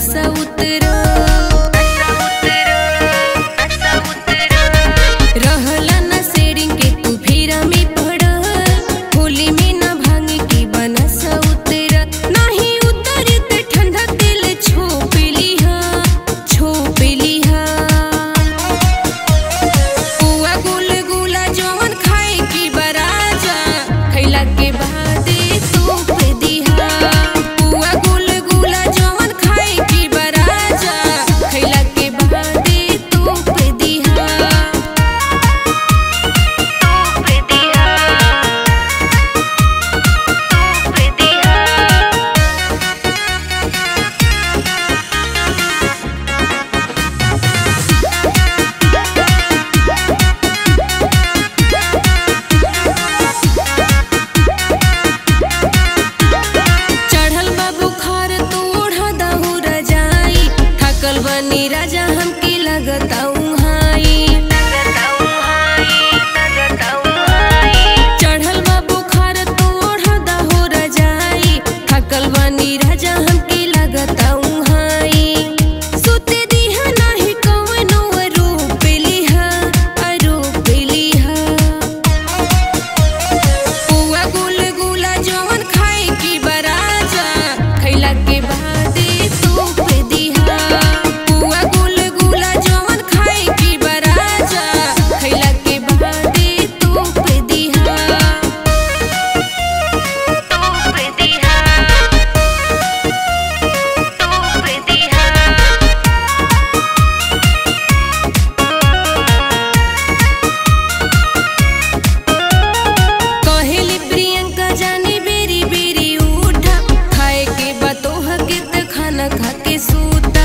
casa. gato के सूता